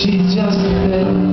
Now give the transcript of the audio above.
She just said